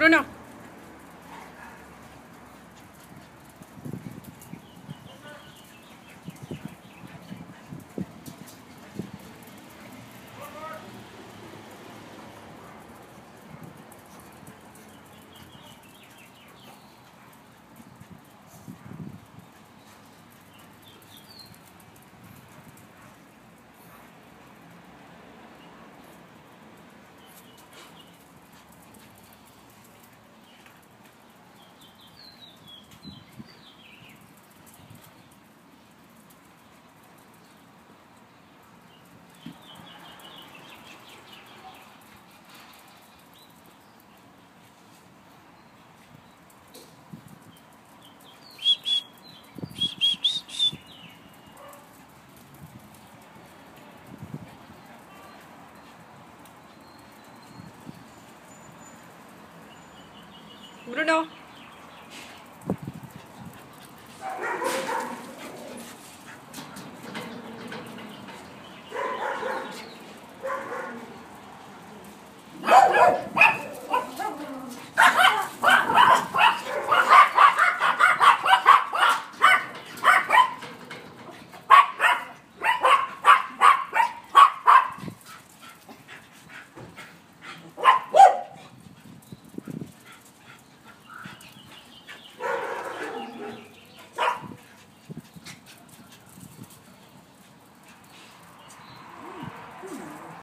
Bruno. Bruno.